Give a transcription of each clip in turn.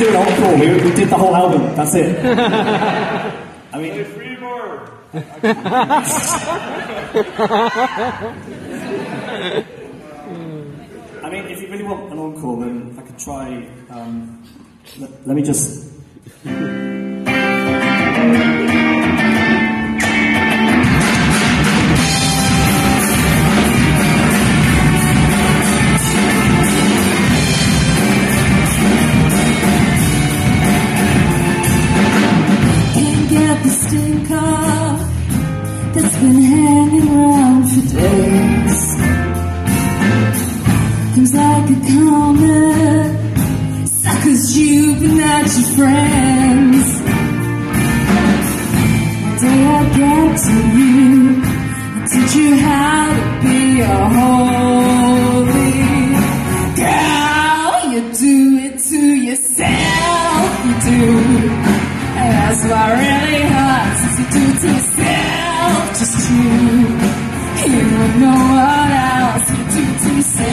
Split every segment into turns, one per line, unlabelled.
do an encore. We, we did the whole album. That's it. I mean,
three more.
I mean, if you really want an encore, then I could try. Um, let, let me just.
Been hanging around for days. Comes like a comet, suckers you, but not your friends. One day I'll get to you, I'll teach you how to be a holy girl. You do it to yourself, you do. And that's what really hurts you do it to yourself, just you. You and no one else, do to yourself.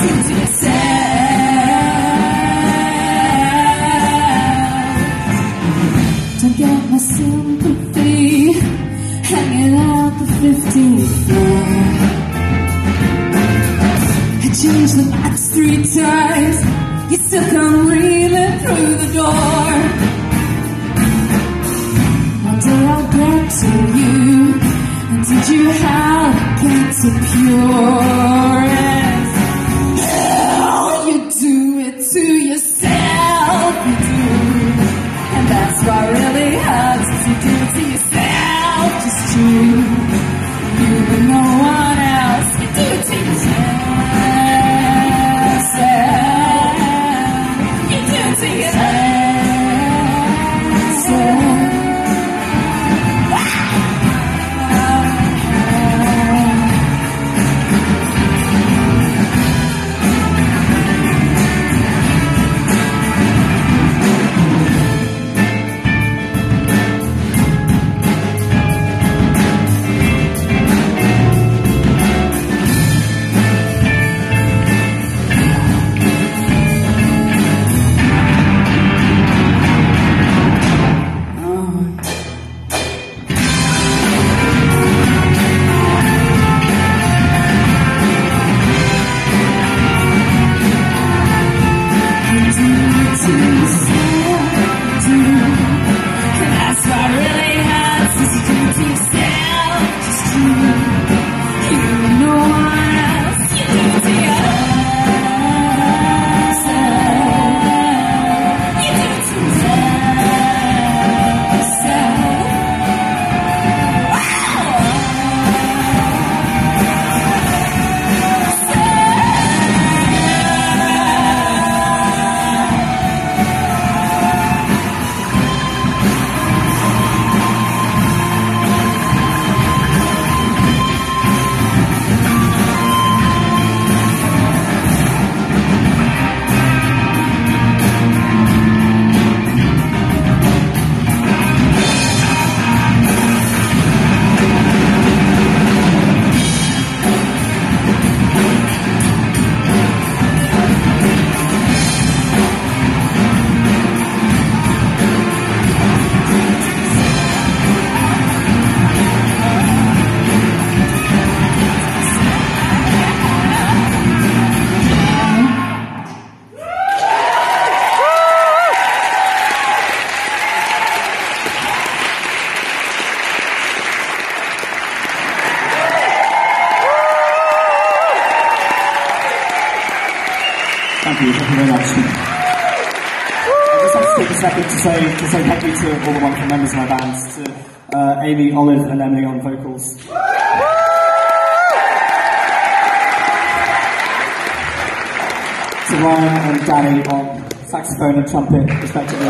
Do to yourself. Don't get my sympathy hanging out the 15th floor. I changed the box three times. You still come reeling through the door. To you? And teach you how to get to
Thank you. Thank you very much. I just have to take a second to say to say thank you to all the wonderful members of my band, to uh, Amy, Olive, and Emily on vocals. To Ryan and Danny on saxophone and trumpet, respectively.